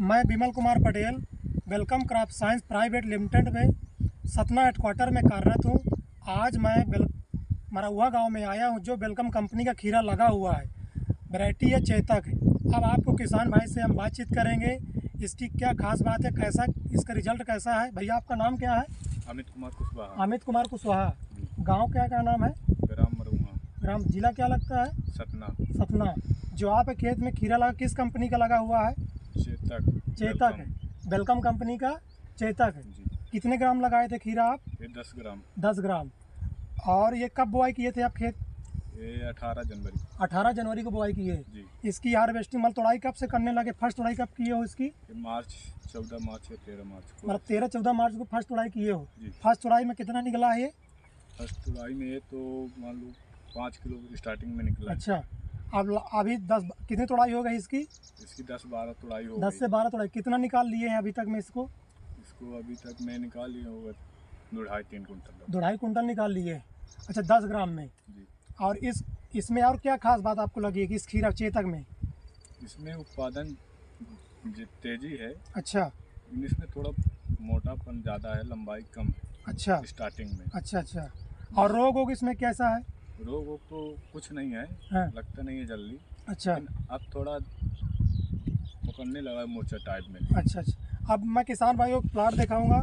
मैं Bimal Kumar Patel welcome crop science private limited में Satna headquarter में कार्यरत हूँ। आज मैं बेल मरहुआ गाँव में आया हूँ जो वेलकम कंपनी का खीरा लगा हुआ है। वैरायटी है चेतक। अब आपको किसान भाई से हम बातचीत करेंगे। इसकी क्या खास बात है कैसा इसका रिज़ल्ट कैसा है? भैया आपका नाम क्या है? अमित कुमार कुशवाहा। अमित कुमार कुशवाहा। गाँव क्या क्या नाम है? ग्राम मरुआ ग्राम जिला क्या लगता है? सतना। सतना। जो आप खेत में खीरा लगा किस कंपनी का लगा हुआ है? चेतक। चेतक है। वेलकम कंपनी का चेतक है। कितने ग्राम लगाए थे खीरा आप? ये दस ग्राम। दस ग्राम। और ये कब बुआई किए थे आप खेत? ये अठारह जनवरी। अठारह जनवरी को बुआई किए। जी। इसकी हार्वेस्टिंग मतलब तोड़ाई कब से करने लगे? फ़र्स्ट तोड़ाई कब किए हो इसकी? मार्च चौदह मार्च या तेरह मार्च को। मतलब तेरह चौदह मार्च को फ़र्स्ट तोड़ाई किए हो। फ़र्स्ट तोड़ाई में कितना निकला है ये? फ़र्स्ट जुलाई में तो मान लो पाँच किलो स्टार्टिंग में निकला अच्छा। अब अभी दस कितनी तोड़ाई हो गई इसकी? इसकी दस बारह तुड़ाई हो दस से बारह तोड़ाई। कितना निकाल लिए हैं अभी तक में इसको? इसको अभी तक मैं निकाल लिया होगा दो ढाई तीन कुंटल दो ढाई कुंटल निकाल लिए अच्छा दस ग्राम में। जी। और इस इसमें और क्या खास बात आपको लगी है कि इस खीरा चेतक में? इसमें उत्पादन तेज़ी है। अच्छा। इसमें थोड़ा मोटापन ज़्यादा है लंबाई कम अच्छा। स्टार्टिंग में। अच्छा अच्छा। और रोग वोग इसमें कैसा है? रोग वोग तो कुछ नहीं है हाँ। लगता नहीं है जल्दी। अच्छा। अब थोड़ा पकड़ने लगा है मोर्चा टाइप में। अच्छा अच्छा। अब मैं किसान भाइयों को प्लाट दिखाऊँगा।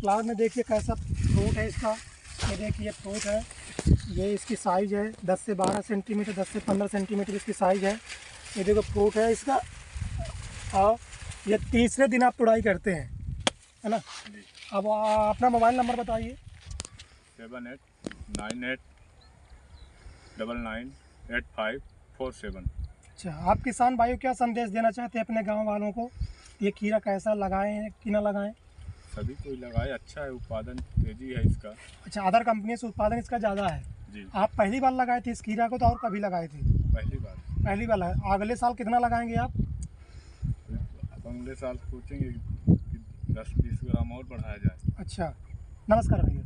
प्लाट में देखिए कैसा फ्रूट है इसका। ये देखिए फ्रूट है। ये इसकी साइज़ है। 10 से 12 सेंटीमीटर 10 से 15 सेंटीमीटर इसकी साइज़ है। ये देखो फ्रूट है इसका। और ये तीसरे दिन आप तुड़ाई करते हैं है ना? अब अपना मोबाइल नंबर बताइए। Seven eight nine eight double nine eight five four seven अच्छा आप किसान भाइयों क्या संदेश देना चाहते हैं अपने गाँव वालों को? ये खीरा कैसा लगाएँ कि ना लगाएँ? सभी कोई लगाए अच्छा है उत्पादन तेज़ी है इसका। अच्छा अदर कंपनी से उत्पादन इसका ज़्यादा है? जी। आप पहली बार लगाए थे इस खीरा को तो और कभी लगाए थे? पहली बार। पहली बार लगाए। अगले साल कितना लगाएँगे आप? अगले साल सोचेंगे कि दस बीस ग्राम और बढ़ाया जाए। अच्छा नमस्कार भैया।